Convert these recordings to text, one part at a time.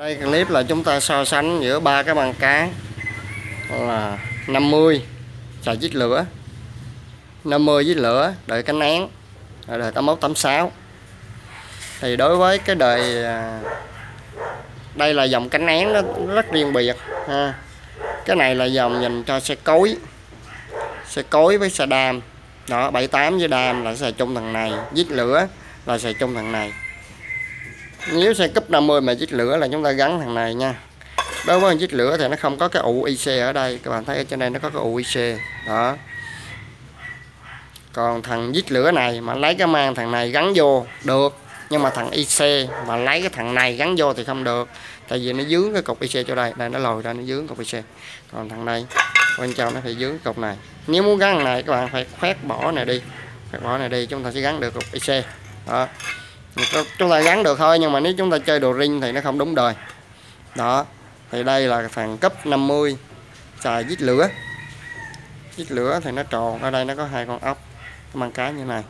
Đây, clip là chúng ta so sánh giữa ba cái bằng cá là 50 xài chiếc lửa. 50 với lửa, đợi cánh nén đời 81 86 thì đối với cái đời à, đây là dòng cánh nén nó rất riêng biệt, ha. Cái này là dòng dành cho xe cối xe cối với xe đàm đó 78 với đàm là xài chung thằng này giết lửa là xài chung thằng này nếu xe cấp 50 mà chích lửa là chúng ta gắn thằng này nha. Đối với chích lửa thì nó không có cái ụ IC ở đây, các bạn thấy ở trên đây nó có cái ụ IC đó. Còn thằng dít lửa này mà lấy cái mang thằng này gắn vô, được. Nhưng mà thằng IC mà lấy cái thằng này gắn vô thì không được. Tại vì nó dướng cái cục IC cho đây. Đây, nó lồi ra, nó dướng cục IC còn thằng này, bên trong nó phải dướng cục này. Nếu muốn gắn này, các bạn phải khoét bỏ này đi. Khoét bỏ này đi, chúng ta sẽ gắn được cục IC đó chúng ta gắn được thôi nhưng mà nếu chúng ta chơi đồ ring thì nó không đúng đời. Đó thì đây là thằng cấp 50 xài giết lửa. Giết lửa thì nó tròn ở đây nó có hai con ốc. Mang cá như này.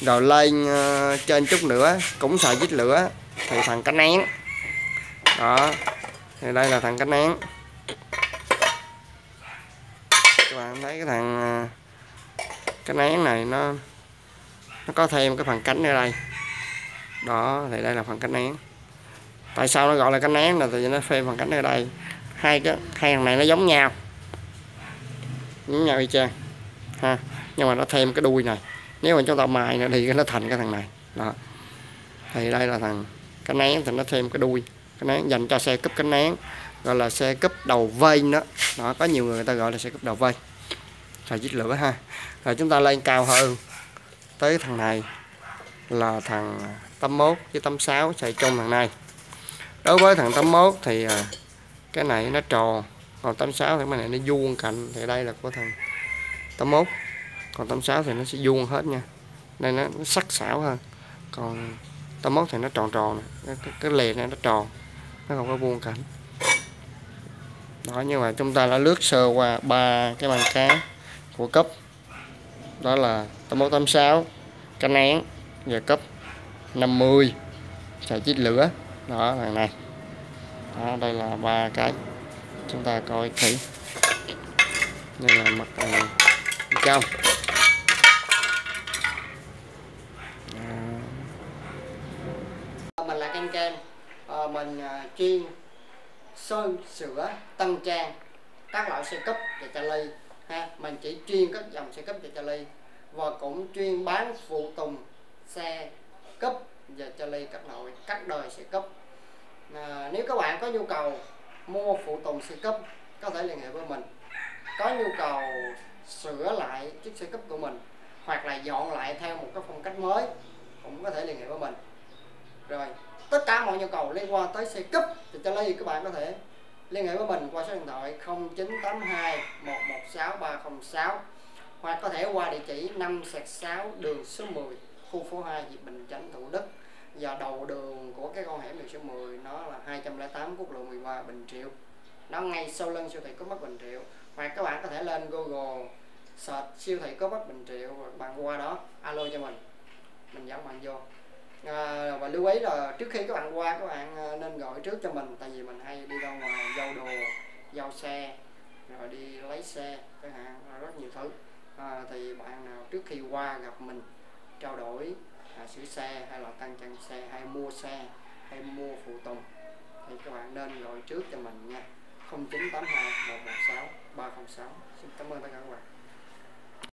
Rồi lên uh, trên chút nữa cũng xài giết lửa thì thằng cánh nén. Đó thì đây là thằng cánh nén. Các bạn thấy cái thằng uh, nén này nó nó có thêm cái phần cánh ở đây đó thì đây là phần cánh nén. Tại sao nó gọi là cánh nén là tại nó phê phần cánh ở đây. Hai cái hai thằng này nó giống nhau. Giống nhau y chang ha. Nhưng mà nó thêm cái đuôi này. Nếu mà chúng ta mài nữa thì nó thành cái thằng này. Đó. Thì đây là thằng cánh nén thì nó thêm cái đuôi. Cánh nén dành cho xe cúp cánh nén gọi là xe cúp đầu vây đó. Đó có nhiều người, người ta gọi là xe cúp đầu vây. Rồi chích lửa ha. Rồi chúng ta lên cao hơn. Tới thằng này là thằng 81 với 86 xài chung thằng này đối với thằng 81 thì à, cái này nó tròn còn 86 thì cái này nó vuông cạnh. Thì đây là của thằng 81 còn 86 thì nó sẽ vuông hết nha. Đây nó, nó sắc sảo hơn. Còn 81 thì nó tròn tròn. Cái, cái, cái lề này nó tròn. Nó không có vuông cạnh. Đó như vậy chúng ta đã lướt sơ qua ba cái bàn cá của cấp. Đó là 81 86 cánh nén và cấp. 50 xài chích lửa. Đó thằng này. Đó, đây là ba cái chúng ta coi thử. Đây là mặt này trong ờ, mình là ken ken à, mình ờ, chuyên sơn sửa tân trang các loại xe cấp và trà ly ha. Mình chỉ chuyên các dòng xe cấp và trà ly và cũng chuyên bán phụ tùng xe cấp và cho ly các loại các đời xe cấp. À, nếu các bạn có nhu cầu mua phụ tùng xe cấp có thể liên hệ với mình. Có nhu cầu sửa lại chiếc xe cấp của mình hoặc là dọn lại theo một cái phong cách mới cũng có thể liên hệ với mình. Rồi tất cả mọi nhu cầu liên quan tới xe cấp thì cho ly các bạn có thể liên hệ với mình qua số điện thoại 0982 116 306 hoặc có thể qua địa chỉ 5 6 đường số 10 khu phố 2 Diệp Bình Chánh Thủ Đức. Và đầu đường của cái con hẻm đường số 10 nó là 208 quốc lộ 13 Bình Triệu. Nó ngay sau lưng siêu thị có mắt Bình Triệu. Hoặc các bạn có thể lên Google search siêu thị có mắt Bình Triệu và bạn qua đó alo cho mình. Mình dẫn bạn vô. À, và lưu ý là trước khi các bạn qua các bạn à, nên gọi trước cho mình. Tại vì mình hay đi ra ngoài giao đồ giao xe rồi đi lấy xe cái hạn rất nhiều thứ. À, thì bạn nào trước khi qua gặp mình trao đổi à, sửa xe hay là tăng trang xe hay mua xe hay mua phụ tùng thì các bạn nên gọi trước cho mình nha. 0982 116 306 xin cảm ơn tất cả các bạn.